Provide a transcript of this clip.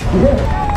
Yeah.